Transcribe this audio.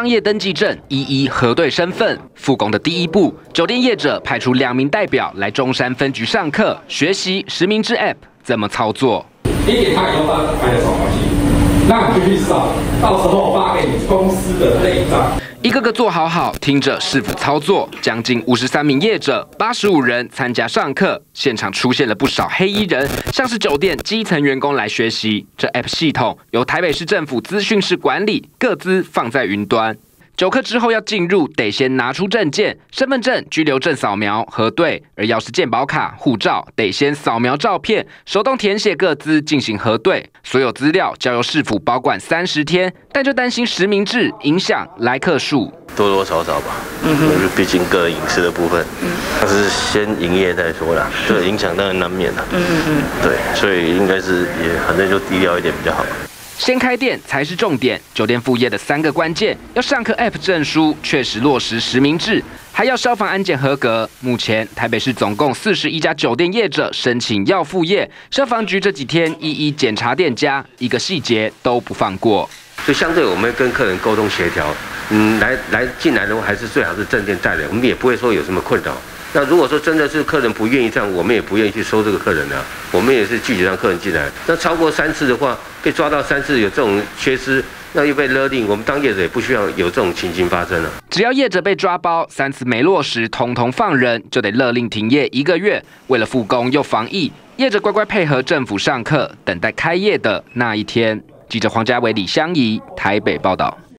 商业登记证一一核对身份。复工的第一步，酒店业者派出两名代表来中山分局上课，学习实名制 App 怎么操作。你给他以后，他开了什么东西？那你就去扫，到时候发给你公司的内账。一个个做好好，听着师傅操作。将近五十三名业者，八十五人参加上课，现场出现了不少黑衣人，像是酒店基层员工来学习。这 App 系统由台北市政府资讯室管理，各自放在云端。九课之后要进入，得先拿出证件、身份证、居留证扫描核对，而要是健保卡、护照，得先扫描照片，手动填写各资进行核对。所有资料交由市府保管三十天，但就担心实名制影响来客数，多多少少吧。嗯哼，毕竟个人隐私的部分，嗯，但是先营业再说啦，这个影响当然难免了。嗯嗯嗯，对，所以应该是也反正就低调一点比较好。先开店才是重点。酒店副业的三个关键：要上课 App 证书，确实落实实名制，还要消防安检合格。目前台北市总共四十一家酒店业者申请要副业，消防局这几天一一检查店家，一个细节都不放过。所以相对我们跟客人沟通协调，嗯，来来进来的话，还是最好是正店带来，我们也不会说有什么困扰。那如果说真的是客人不愿意这样，我们也不愿意去收这个客人的，我们也是拒绝让客人进来。那超过三次的话，被抓到三次有这种缺失，那又被勒令，我们当业者也不需要有这种情形发生了。只要业者被抓包三次没落实，通通放人，就得勒令停业一个月。为了复工又防疫，业者乖乖配合政府上课，等待开业的那一天。记者黄家伟、李香怡台北报道。